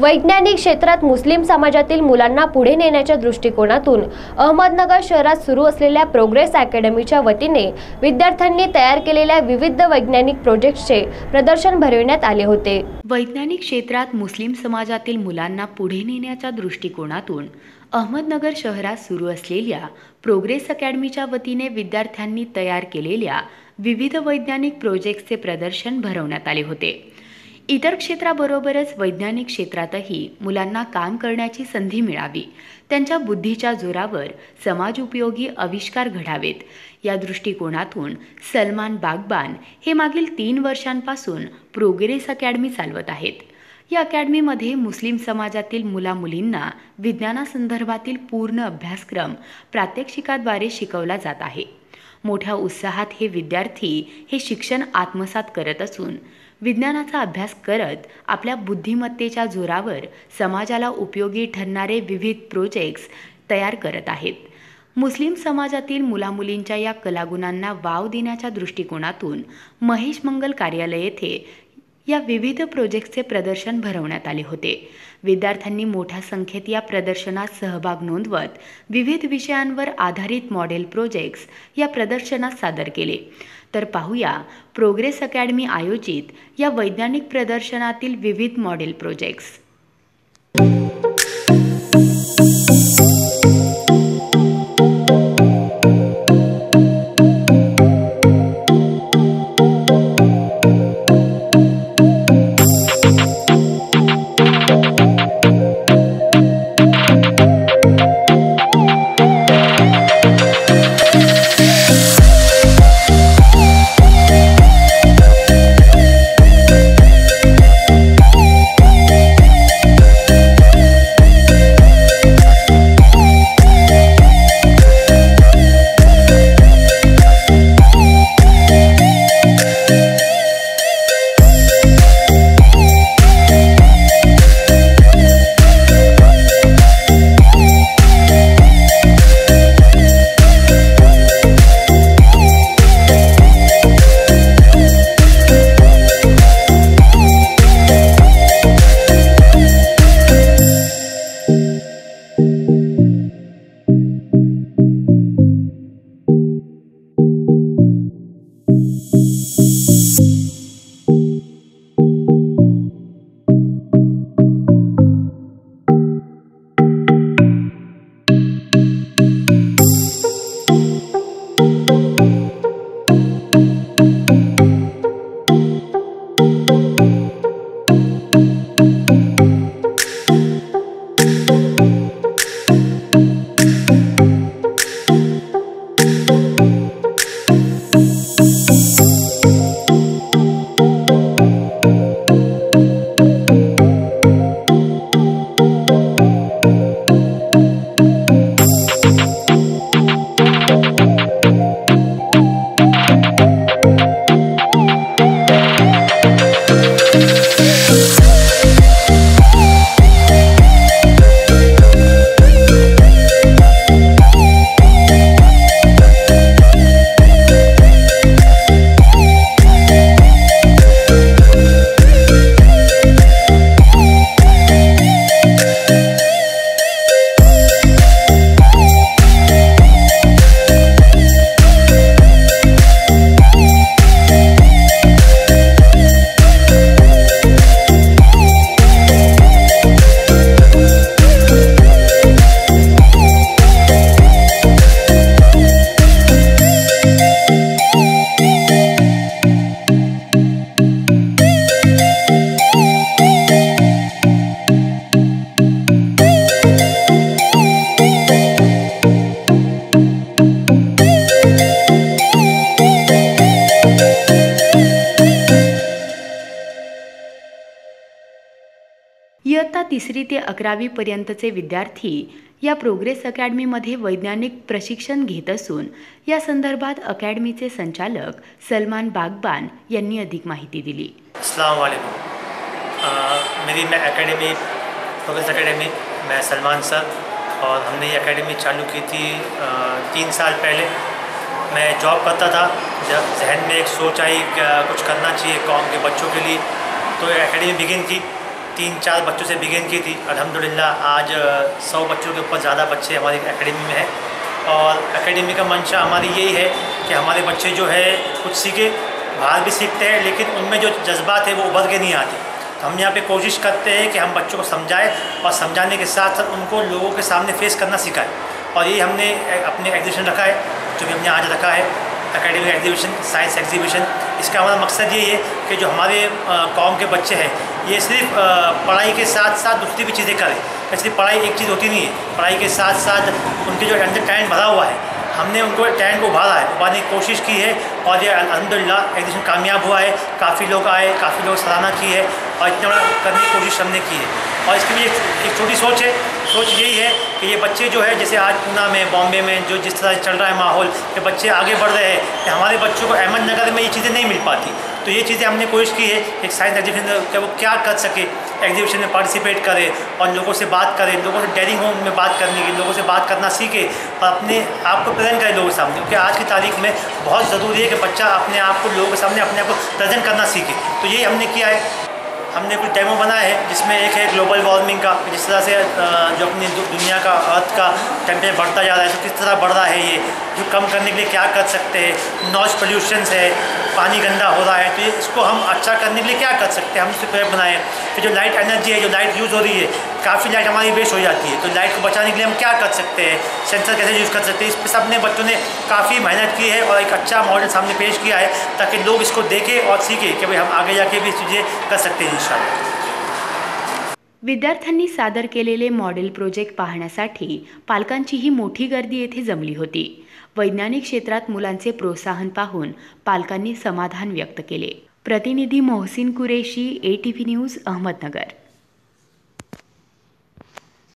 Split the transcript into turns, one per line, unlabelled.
वैज्ञानिक क्षेत्रात मुस्लिम समाजातील मुलांना पुढे नेण्याच्या दृष्टिकोनातून अहमदनगर शहरात सुरू असलेल्या प्रोग्रेस अकॅडमीच्या वतीने विद्यार्थ्यांनी तयार केलेल्या विविध वैज्ञानिक प्रोजेक्ट्सचे प्रदर्शन भरविण्यात आले होते.
वैज्ञानिक क्षेत्रात मुस्लिम समाजातील मुलांना पुढे नेण्याच्या दृष्टिकोनातून अहमदनगर शहरात सुरू असलेल्या प्रोग्रेस अकॅडमीच्या वतीने विद्यार्थ्यांनी तयार केलेल्या विविध वैज्ञानिक प्रोजेक्ट्सचे प्रदर्शन भरवण्यात आले होते. इतर क्षेत्राबरोबरच वैज्ञानिक क्षेत्रातही मुलांना काम करण्याची संधी मिळावी. त्यांच्या बुद्धीच्या जोरावर समाज उपयोगी आविष्कार घडावेत. या दृष्टिकोनातून सलमान बागबान हे मागील तीन वर्षांपासून प्रोग्रेस अकॅडमी चालवत आहेत. या अकॅडमीमध्ये मुस्लिम समाजातील मुलामुलींना विज्ञानासंदर्भातील पूर्ण अभ्यासक्रम प्रात्यक्षिकाद्वारे शिकवला जात आहे. मोठ्या उत्साहात हे विद्यार्थी हे शिक्षण आत्मसात करत असून विज्ञानाचा अभ्यास करत आपल्या बुद्धिमत्तेच्या जोरावर समाजाला उपयोगी ठरणारे विविध प्रोजेक्ट्स तयार करत आहेत. मुस्लिम समाजातील मुलामुलींच्या या कलागुणांना वाव देण्याच्या दृष्टिकोनातून महेश मंगल कार्यालय येथे या विविध प्रोजेक्टचे प्रदर्शन भरवण्यात आले होते. विद्यार्थ्यांनी मोठ्या संख्येत या प्रदर्शनात सहभाग नोंदवत विविध विषयांवर आधारित मॉडेल प्रोजेक्ट्स या प्रदर्शनात सादर केले. तर पाहूया प्रोग्रेस अकॅडमी आयोजित या वैज्ञानिक प्रदर्शनातील विविध मॉडेल प्रोजेक्ट्स तिसरी ते अकरावीपर्यंतचे विद्यार्थी या प्रोग्रेस अकॅडमीमध्ये वैज्ञानिक प्रशिक्षण घेत असून, या संदर्भात अकॅडमीचे संचालक सलमान बागबान यांनी अधिक माहिती दिली.
मेरी मैं एकेडमी प्रोग्रेस एकेडमी मैं सलमान सर, और हमने ये एकेडमी चालू की थी तीन साल पहले। मैं जॉब करता था, जब जहन में एक सोच आई कुछ करना चाहिए कौम के बच्चों के लिए तो ये एकेडमी बिगिन की तीन चार बच्चों से बिगेन की थी। अल्हम्दुलिल्लाह, आज सौ बच्चों के ऊपर ज़्यादा बच्चे हमारी एकेडमी में हैं। और एकेडमी का मंशा हमारी यही है कि हमारे बच्चे जो है, कुछ सीखे, बाहर भी सीखते हैं, लेकिन उनमें जो जज्बात है वो उभर के नहीं आते। तो हम यहाँ पे कोशिश करते हैं कि हम बच्चों को समझाएँ और समझाने के साथ साथ उनको लोगों के सामने फेस करना सिखाएँ। और ये हमने अपने एग्जीबिशन रखा है, जो भी हमने आज रखा है। एकेडमिक एग्जीबिशन साइंस एग्जीबिशन इसका हमारा मकसद ये है कि जो हमारे कौम के बच्चे हैं, ये सिर्फ़ पढ़ाई के साथ साथ दूसरी भी चीज़ें करें। इसलिए पढ़ाई एक चीज़ होती नहीं है। पढ़ाई के साथ साथ उनके जो अंदर टैलेंट भरा हुआ है, हमने उनको टैलेंट को उभारा है। उभारने की कोशिश की है और ये अलहमदिल्ला एग्जीबिशन कामयाब हुआ है। काफ़ी लोग आए, काफ़ी लोग सराहना की है और इतना बड़ा करने की कोशिश हमने की है। और इसके लिए एक छोटी सोच है सोच यही है कि ये बच्चे जो है, जैसे आज पूना में, बॉम्बे में जो जिस तरह चल रहा है माहौल कि बच्चे आगे बढ़ रहे हैं, कि हमारे बच्चों को अहमदनगर में ये चीज़ें नहीं मिल पाती। तो ये चीज़ें हमने कोशिश की है एक साइंस एग्जीबिशन कि वो क्या कर सके, एग्जीबिशन में पार्टिसिपेट करे और लोगों से बात करे, लोगों से डेयरिंग होम में बात करने की, लोगों से बात करना सीखे और अपने आप को प्रेजेंट करे लोगों के सामने। क्योंकि आज की तारीख में बहुत ज़रूरी है कि बच्चा अपने आप को, लोगों के सामने अपने आप को प्रेजेंट करना सीखे। तो यही हमने किया है। हमने कुछ डेमो बनाया है, जिसमें एक है ग्लोबल वार्मिंग का जिस तरह से जो अपनी दुनिया का, अर्थ का टेम्परेचर बढ़ता जा रहा है तो किस तरह बढ़ रहा है ये, जो कम करने के लिए क्या कर सकते हैं नॉइज़ पोल्यूशन है, पानी गंदा हो रहा है तो इसको हम अच्छा करने के लिए क्या कर सकते हैं, हम इससे प्रयोग बनाए। फिर जो लाइट एनर्जी है, जो लाइट यूज़ हो रही है, काफ़ी लाइट हमारी वेस्ट हो जाती है तो लाइट को बचाने के लिए हम क्या कर सकते हैं सेंसर कैसे यूज़ कर सकते हैं, इस पर सबने बच्चों ने काफ़ी मेहनत की है, और एक अच्छा मॉडल सामने पेश किया है, ताकि लोग इसको देखें और सीखें कि भाई हम आगे जाके भी इस चीज़ें कर सकते हैं शाळा
विद्यार्थ्यांनी सादर केलेले मॉडेल प्रोजेक्ट पाहण्यासाठी पालकांचीही मोठी गर्दी येथे जमली होती. वैज्ञानिक क्षेत्रात मुलांचे प्रोत्साहन पाहून पालकांनी समाधान व्यक्त केले. प्रतिनिधी Mohsin Qureshi A T V news Ahmednagar.